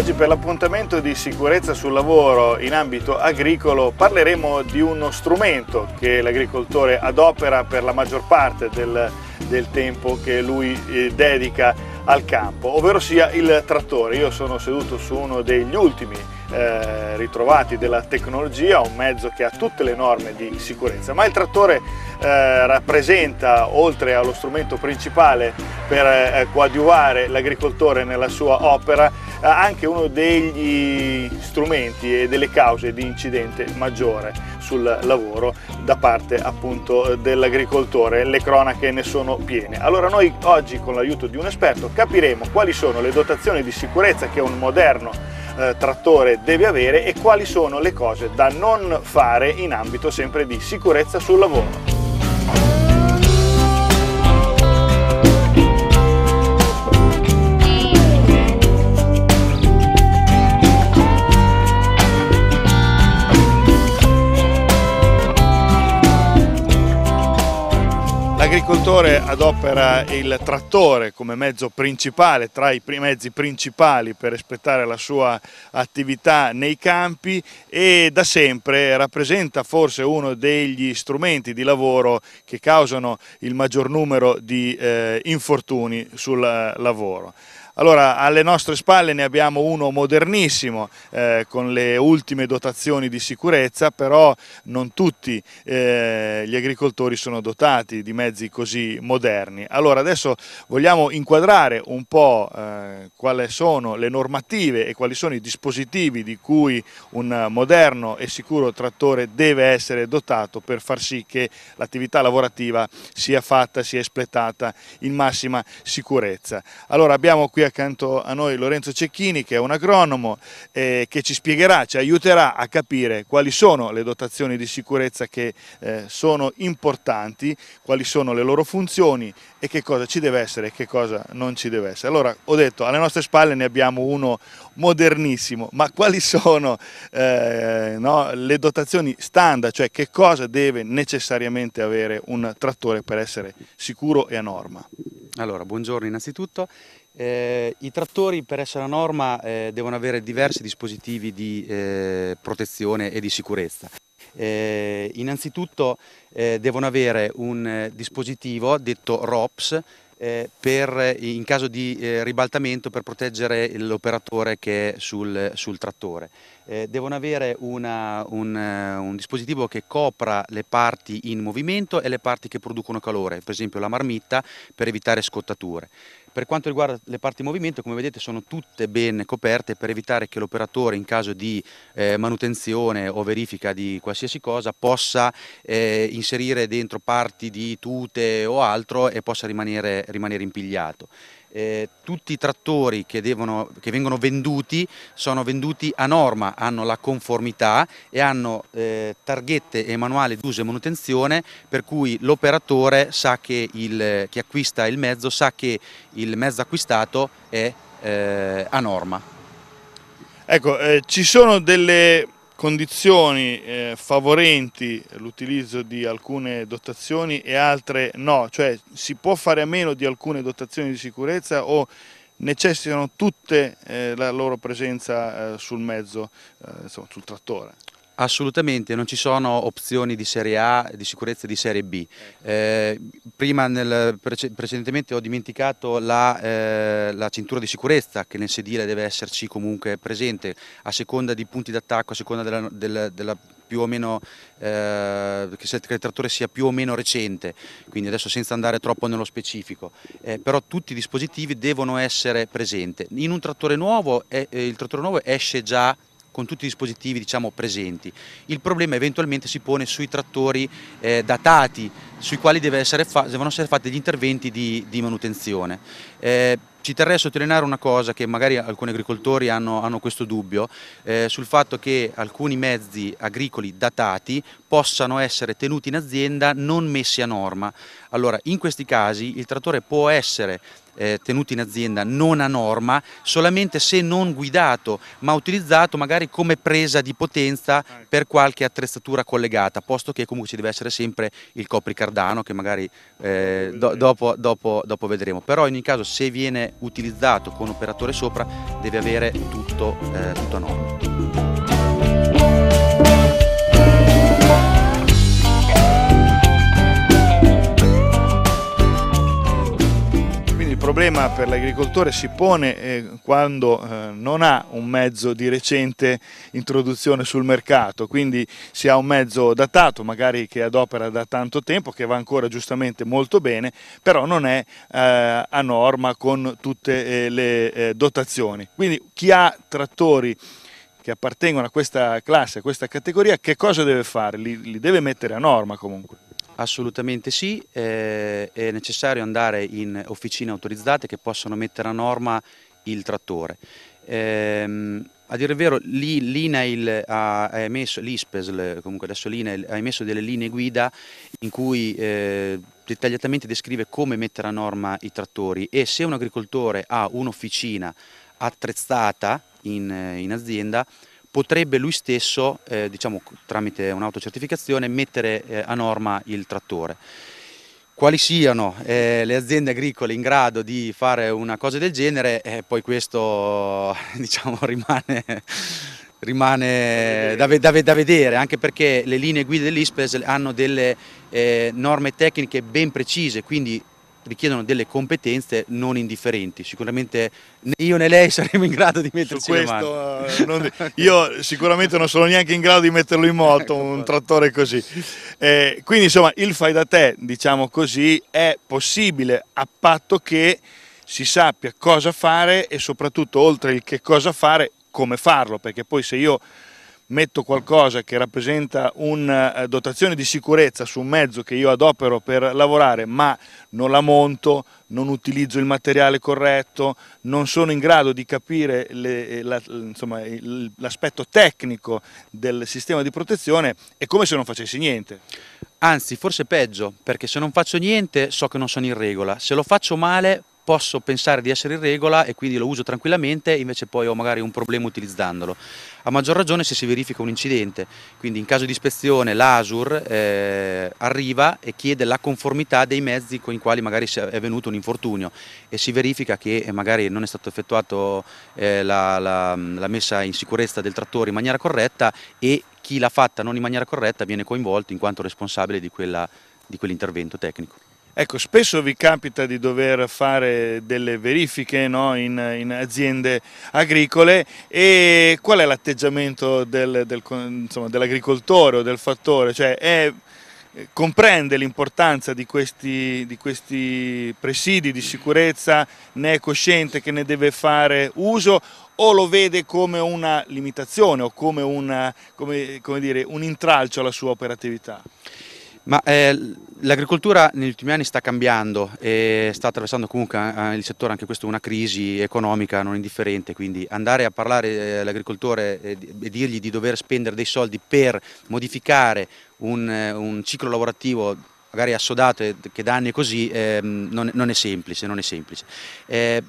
Oggi per l'appuntamento di sicurezza sul lavoro in ambito agricolo parleremo di uno strumento che l'agricoltore adopera per la maggior parte del, del tempo che lui eh, dedica al campo, ovvero sia il trattore. Io sono seduto su uno degli ultimi eh, ritrovati della tecnologia, un mezzo che ha tutte le norme di sicurezza, ma il trattore eh, rappresenta, oltre allo strumento principale per eh, coadiuvare l'agricoltore nella sua opera, eh, anche uno degli strumenti e delle cause di incidente maggiore sul lavoro da parte appunto dell'agricoltore. Le cronache ne sono piene. Allora noi oggi con l'aiuto di un esperto capiremo quali sono le dotazioni di sicurezza che un moderno eh, trattore deve avere e quali sono le cose da non fare in ambito sempre di sicurezza sul lavoro. L'agricoltore adopera il trattore come mezzo principale, tra i mezzi principali per espletare la sua attività nei campi e da sempre rappresenta forse uno degli strumenti di lavoro che causano il maggior numero di eh, infortuni sul lavoro. Allora, alle nostre spalle ne abbiamo uno modernissimo eh, con le ultime dotazioni di sicurezza, però non tutti eh, gli agricoltori sono dotati di mezzi così moderni. Allora, adesso vogliamo inquadrare un po' eh, quali sono le normative e quali sono i dispositivi di cui un moderno e sicuro trattore deve essere dotato per far sì che l'attività lavorativa sia fatta, sia espletata in massima sicurezza. Allora, abbiamo qui accanto a noi Lorenzo Cecchini che è un agronomo eh, che ci spiegherà, ci aiuterà a capire quali sono le dotazioni di sicurezza che eh, sono importanti, quali sono le loro funzioni e che cosa ci deve essere e che cosa non ci deve essere. Allora ho detto alle nostre spalle ne abbiamo uno modernissimo, ma quali sono eh, no, le dotazioni standard, cioè che cosa deve necessariamente avere un trattore per essere sicuro e a norma? Allora, buongiorno innanzitutto. Eh, I trattori per essere a norma eh, devono avere diversi dispositivi di eh, protezione e di sicurezza. Eh, innanzitutto eh, devono avere un eh, dispositivo detto ROPS per, in caso di ribaltamento per proteggere l'operatore che è sul, sul trattore. devono avere una, un, un dispositivo che copra le parti in movimento e le parti che producono calore, per esempio la marmitta per evitare scottature. Per quanto riguarda le parti in movimento, come vedete sono tutte ben coperte per evitare che l'operatore in caso di eh, manutenzione o verifica di qualsiasi cosa possa eh, inserire dentro parti di tute o altro e possa rimanere, rimanere impigliato eh, tutti i trattori che, devono, che, vengono venduti sono venduti a norma, hanno la conformità e hanno eh, targhette e manuale d'uso e manutenzione per cui l'operatore che chi acquista il mezzo sa che il mezzo acquistato è eh, a norma. Ecco, eh, ci sono delle condizioni eh, favorenti l'utilizzo di alcune dotazioni e altre no, cioè si può fare a meno di alcune dotazioni di sicurezza o necessitano tutte eh, la loro presenza eh, sul mezzo, eh, insomma, sul trattore? Assolutamente, non ci sono opzioni di serie A, di sicurezza di serie B. Eh, prima nel, precedentemente ho dimenticato la, eh, la, cintura di sicurezza che nel sedile deve esserci comunque presente a seconda di punti d'attacco, a seconda della, della, della più o meno, eh, che il trattore sia più o meno recente, quindi adesso senza andare troppo nello specifico, eh, però tutti i dispositivi devono essere presenti. In un trattore nuovo, eh, il trattore nuovo esce già con tutti i dispositivi diciamo, presenti. Il problema eventualmente si pone sui trattori eh, datati, sui quali deve essere devono essere fatti gli interventi di, di manutenzione. Eh, ci terrei a sottolineare una cosa che magari alcuni agricoltori hanno, hanno questo dubbio, eh, sul fatto che alcuni mezzi agricoli datati possano essere tenuti in azienda non messi a norma. Allora, in questi casi il trattore può essere eh, tenuto in azienda non a norma, solamente se non guidato ma utilizzato magari come presa di potenza per qualche attrezzatura collegata, posto che comunque ci deve essere sempre il copricardano che magari eh, do, dopo, dopo, dopo, vedremo. Però in ogni caso se viene utilizzato con operatore sopra deve avere tutto, eh, tutto a norma. Problema per l'agricoltore si pone eh, quando eh, non ha un mezzo di recente introduzione sul mercato, quindi si ha un mezzo datato, magari che adopera da tanto tempo, che va ancora giustamente molto bene, però non è eh, a norma con tutte le dotazioni. Quindi chi ha trattori che appartengono a questa classe, a questa categoria, che cosa deve fare? Li, li deve mettere a norma comunque. Assolutamente sì, eh, è necessario andare in officine autorizzate che possano mettere a norma il trattore. Eh, a dire il vero l'INAIL ha emesso, l'ISPES, comunque adesso l'INAIL ha emesso delle linee guida in cui eh, dettagliatamente descrive come mettere a norma i trattori e se un agricoltore ha un'officina attrezzata in, in azienda potrebbe lui stesso, eh, diciamo tramite un'autocertificazione, mettere eh, a norma il trattore. Quali siano eh, le aziende agricole in grado di fare una cosa del genere, eh, poi questo diciamo, rimane, rimane da, da, da, vedere, anche perché le linee guida dell'ISPES hanno delle eh, norme tecniche ben precise, quindi richiedono delle competenze non indifferenti. Sicuramente né io né lei saremo in grado di metterci questo, mano. Uh, non, io sicuramente non sono neanche in grado di metterlo in moto, un trattore così. Eh, quindi insomma il fai da te, diciamo così, è possibile a patto che si sappia cosa fare e soprattutto oltre il che cosa fare, come farlo, perché poi se io metto qualcosa che rappresenta una eh, dotazione di sicurezza su un mezzo che io adopero per lavorare ma non la monto, non utilizzo il materiale corretto, non sono in grado di capire eh, l'aspetto tecnico del sistema di protezione, è come se non facessi niente. Anzi, forse peggio, perché se non faccio niente so che non sono in regola, se lo faccio male posso pensare di essere in regola e quindi lo uso tranquillamente, invece poi ho magari un problema utilizzandolo. A maggior ragione se si verifica un incidente, quindi in caso di ispezione l'ASUR eh, arriva e chiede la conformità dei mezzi con i quali magari è venuto un infortunio e si verifica che magari non è stata effettuata eh, la, la, la messa in sicurezza del trattore in maniera corretta e chi l'ha fatta non in maniera corretta viene coinvolto in quanto responsabile di, quella, di quell'intervento tecnico. Ecco, spesso vi capita di dover fare delle verifiche no, in, in, aziende agricole e qual è l'atteggiamento del, del, dell'agricoltore o del fattore? Cioè, è, comprende l'importanza di questi, di questi presidi di sicurezza, ne è cosciente che ne deve fare uso o lo vede come una limitazione o come, una, come, come dire, un intralcio alla sua operatività? Ma eh, l'agricoltura negli ultimi anni sta cambiando e sta attraversando comunque eh, il settore anche questo una crisi economica non indifferente, quindi andare a parlare eh, all'agricoltore e, e dirgli di dover spendere dei soldi per modificare un, eh, un ciclo lavorativo magari assodato che da anni così, eh, non, non, è semplice. Non è semplice. Eh,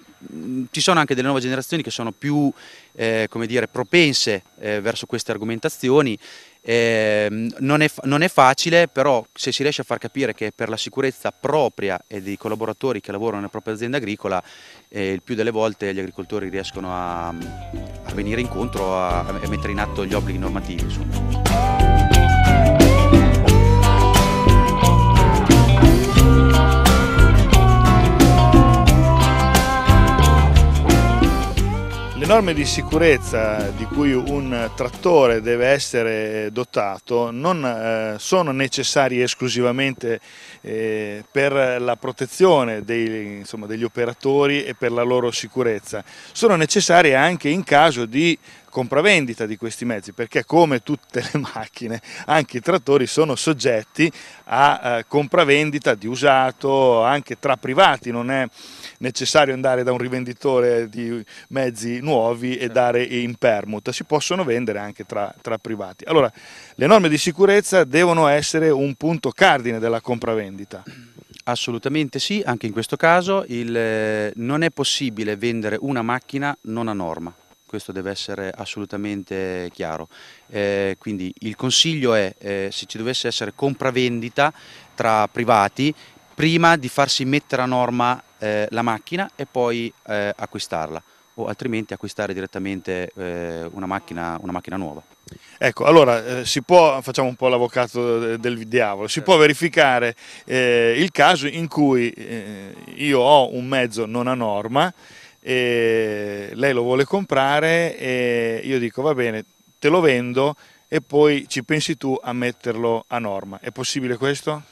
ci sono anche delle nuove generazioni che sono più eh, dire, propense eh, verso queste argomentazioni eh, non, è, non, è, facile, però se si riesce a far capire che per la sicurezza propria e dei collaboratori che lavorano nella propria azienda agricola, eh, il più delle volte gli agricoltori riescono a, a venire incontro, a, a, mettere in atto gli obblighi normativi. Insomma. Norme di sicurezza di cui un trattore deve essere dotato non eh, sono necessarie esclusivamente eh, per la protezione dei, insomma, degli operatori e per la loro sicurezza, sono necessarie anche in caso di compravendita di questi mezzi perché come tutte le macchine anche i trattori sono soggetti a eh, compravendita di usato anche tra privati, non è necessario andare da un rivenditore di mezzi nuovi e dare in permut, si possono vendere anche tra, tra privati. Allora le norme di sicurezza devono essere un punto cardine della compravendita. Assolutamente sì, anche in questo caso il, eh, non è possibile vendere una macchina non a norma, questo deve essere assolutamente chiaro. Eh, quindi il consiglio è, eh, se ci dovesse essere compravendita tra privati, prima di farsi mettere a norma eh, la macchina e poi eh, acquistarla o altrimenti acquistare direttamente eh, una macchina, una, macchina, nuova. Ecco, allora eh, si può, facciamo un po' l'avvocato del diavolo, si può verificare eh, il caso in cui eh, io ho un mezzo non a norma, lei lo vuole comprare e io dico va bene, te lo vendo e poi ci pensi tu a metterlo a norma. È possibile questo?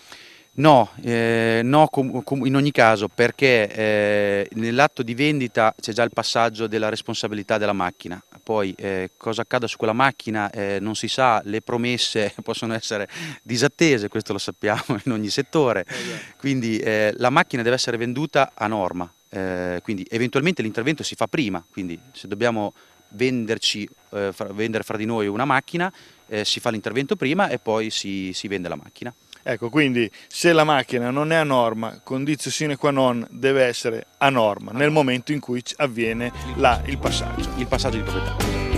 No, eh, no com, com, in ogni caso perché eh, nell'atto di vendita c'è già il passaggio della responsabilità della macchina, poi eh, cosa accada su quella macchina eh, non si sa, le promesse possono essere disattese, questo lo sappiamo in ogni settore, eh, quindi eh, la macchina deve essere venduta a norma, quindi eventualmente l'intervento si fa prima, quindi se dobbiamo venderci, fra, vendere fra di noi una macchina si fa l'intervento prima e poi si, si vende la macchina. Ecco, quindi se la macchina non è a norma, condizio sine qua non deve essere a norma nel momento in cui avviene la, il passaggio. Il passaggio di proprietà.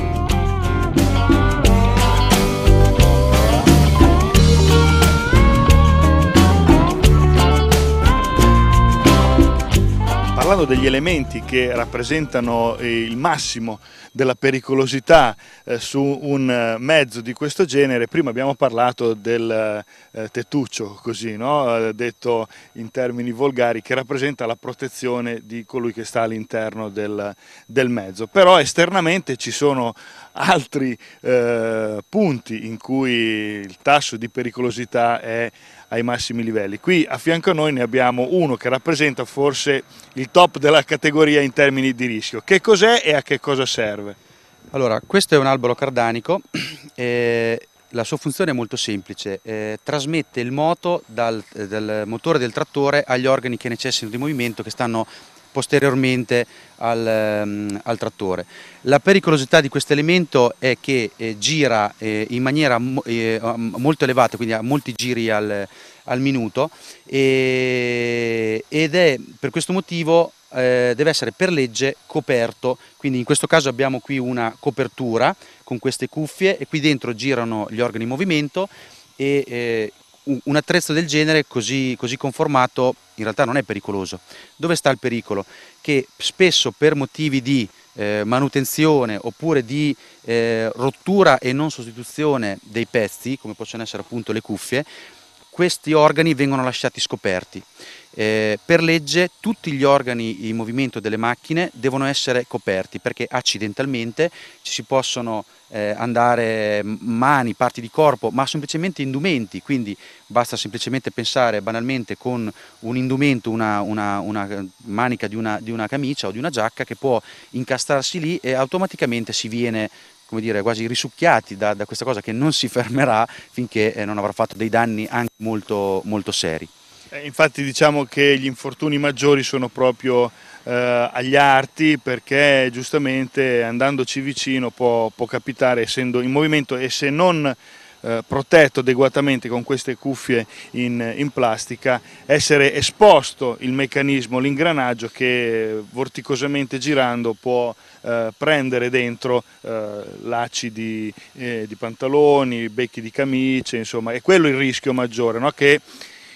Parlando degli elementi che rappresentano eh, il massimo della pericolosità eh, su un eh, mezzo di questo genere, prima abbiamo parlato del tettuccio, così, no? detto in termini volgari, che rappresenta la protezione di colui che sta all'interno del, del mezzo. Però esternamente ci sono altri eh, punti in cui il tasso di pericolosità è ai massimi livelli. Qui a fianco a noi ne abbiamo uno che rappresenta forse il top della categoria in termini di rischio. Che cos'è e a che cosa serve? Allora, questo è un albero cardanico, eh, la sua funzione è molto semplice, eh, trasmette il moto dal, dal motore del trattore agli organi che necessitano di movimento che stanno posteriormente al, um, al, trattore. La pericolosità di questo elemento è che eh, gira eh, in maniera eh, molto elevata, quindi ha molti giri al, al minuto e, ed è per questo motivo deve essere per legge coperto, quindi in questo caso abbiamo qui una copertura con queste cuffie e qui dentro girano gli organi in movimento e un attrezzo del genere così, così, conformato in realtà non è pericoloso. Dove sta il pericolo? Che spesso per motivi di eh, manutenzione oppure di eh, rottura e non sostituzione dei pezzi, come possono essere appunto le cuffie, questi organi vengono lasciati scoperti. Eh, per legge tutti gli organi in movimento delle macchine devono essere coperti perché accidentalmente ci si possono eh, andare mani, parti di corpo, ma semplicemente indumenti, quindi basta semplicemente pensare banalmente con un indumento, una, una, una manica di una, di una camicia o di una giacca che può incastrarsi lì e automaticamente si viene come dire, quasi risucchiati da, da, questa cosa che non si fermerà finché eh, non avrà fatto dei danni anche molto, molto seri. Eh, infatti diciamo che gli infortuni maggiori sono proprio eh, agli arti perché giustamente andandoci vicino può, può capitare essendo in movimento e se non eh, protetto adeguatamente con queste cuffie in, in, plastica, essere esposto il meccanismo, l'ingranaggio che vorticosamente girando può eh, prendere dentro eh, lacci di, eh, di, pantaloni, becchi di camicie, insomma, è quello il rischio maggiore, no? che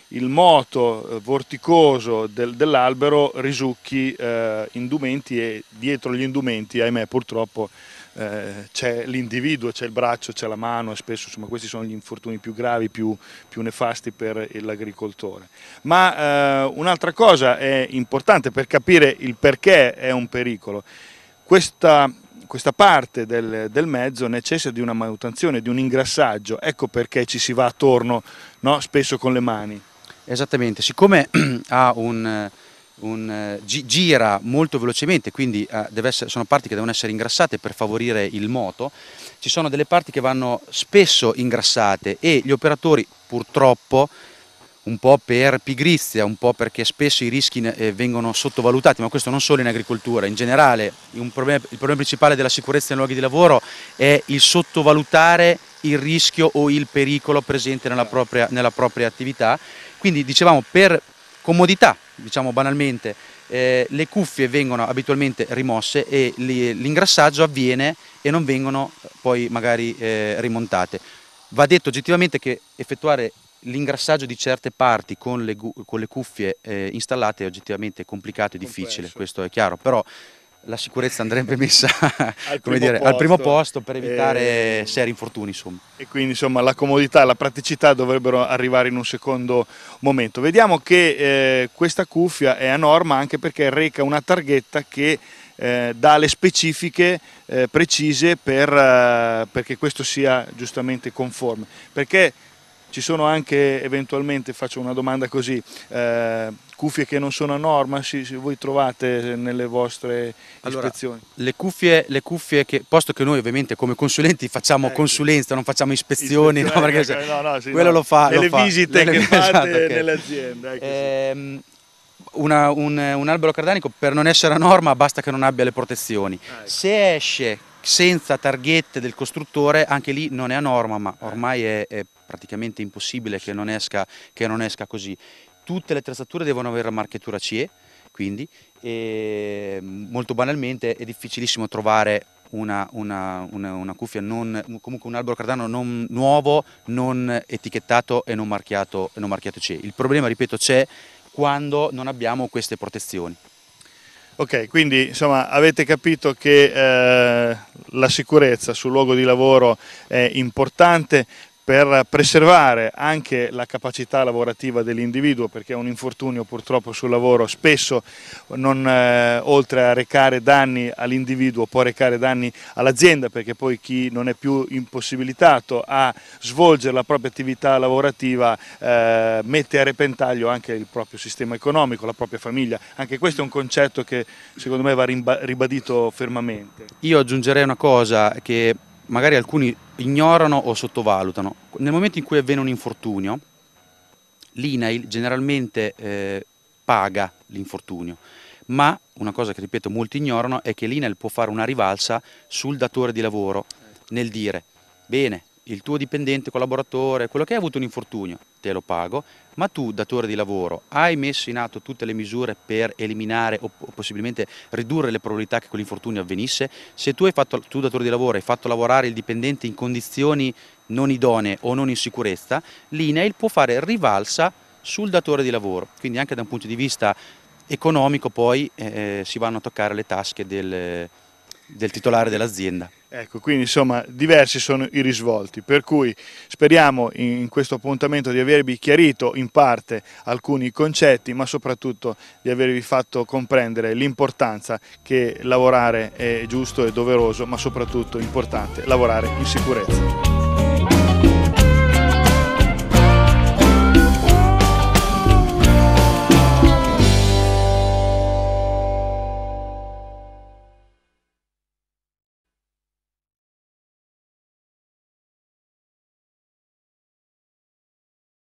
il moto eh, vorticoso del, dell'albero risucchi eh, indumenti e dietro gli indumenti, ahimè purtroppo, c'è l'individuo, c'è il braccio, c'è la mano e spesso insomma, questi sono gli infortuni più gravi, più, più nefasti per l'agricoltore. Ma eh, un'altra cosa è importante per capire il perché è un pericolo. Questa, questa parte del, del, mezzo necessita di una manutenzione, di un ingrassaggio, ecco perché ci si va attorno no? spesso con le mani. Esattamente, siccome ha un, un, gira molto velocemente, quindi uh, essere, sono parti che devono essere ingrassate per favorire il moto, ci sono delle parti che vanno spesso ingrassate e gli operatori purtroppo un po' per pigrizia, un po' perché spesso i rischi eh, vengono sottovalutati, ma questo non solo in agricoltura, in generale problema, il problema principale della sicurezza nei luoghi di lavoro è il sottovalutare il rischio o il pericolo presente nella propria, nella propria attività. Quindi dicevamo per Comodità, diciamo banalmente, eh, le cuffie vengono abitualmente rimosse e l'ingrassaggio avviene e non vengono poi magari eh, rimontate. Va detto oggettivamente che effettuare l'ingrassaggio di certe parti con le, con le cuffie eh, installate è oggettivamente complicato e difficile, questo è chiaro, però la sicurezza andrebbe messa al, primo dire, al, primo posto per evitare e... seri infortuni. Insomma. E quindi insomma, la comodità e la praticità dovrebbero arrivare in un secondo momento. Vediamo che eh, questa cuffia è a norma anche perché reca una targhetta che eh, dà le specifiche eh, precise per, eh, perché questo sia giustamente conforme. Perché ci sono anche eventualmente, faccio una domanda così, eh, cuffie che non sono a norma, se, se voi trovate nelle vostre allora, ispezioni? Le cuffie, le cuffie che, posto che noi ovviamente come consulenti facciamo eh, consulenza, non facciamo ispezioni, no, perché ecco, no, no, sì, quello lo fa. Nelle lo visite fa. che fate esatto, okay. nell'azienda. Ecco, ehm, una, un, un, albero cardanico per non essere a norma basta che non abbia le protezioni. Ah, ecco. Se esce senza targhette del costruttore, anche lì non è a norma, ma ormai è, è praticamente impossibile che non, esca, che non esca così. Tutte le attrezzature devono avere la marchiatura CE, quindi molto banalmente è difficilissimo trovare una, una, una, una, cuffia, non, comunque un albero cardano non nuovo, non etichettato e non marchiato, non marchiato CE. Il problema, ripeto, c'è quando non abbiamo queste protezioni. Ok, quindi insomma avete capito che eh, la sicurezza sul luogo di lavoro è importante, per preservare anche la capacità lavorativa dell'individuo perché un infortunio purtroppo sul lavoro spesso non, eh, oltre a recare danni all'individuo può recare danni all'azienda perché poi chi non è più impossibilitato a svolgere la propria attività lavorativa eh, mette a repentaglio anche il proprio sistema economico, la propria famiglia, anche questo è un concetto che secondo me va ribadito fermamente. Io aggiungerei una cosa che magari alcuni ignorano o sottovalutano. Nel momento in cui avviene un infortunio, l'INAIL generalmente eh, paga l'infortunio, ma una cosa che ripeto molti ignorano è che l'INAIL può fare una rivalsa sul datore di lavoro nel dire bene, il tuo dipendente, collaboratore, quello che ha avuto un infortunio, te lo pago, ma tu, datore di lavoro, hai messo in atto tutte le misure per eliminare o, possibilmente ridurre le probabilità che quell'infortunio avvenisse? Se tu, fatto, tu, datore di lavoro, hai fatto lavorare il dipendente in condizioni non idonee o non in sicurezza, l'INAIL può fare rivalsa sul datore di lavoro, quindi anche da un punto di vista economico poi eh, si vanno a toccare le tasche del, del titolare dell'azienda. Ecco, quindi insomma diversi sono i risvolti, per cui speriamo in questo appuntamento di avervi chiarito in parte alcuni concetti, ma soprattutto di avervi fatto comprendere l'importanza che lavorare è giusto e doveroso, ma soprattutto importante lavorare in sicurezza.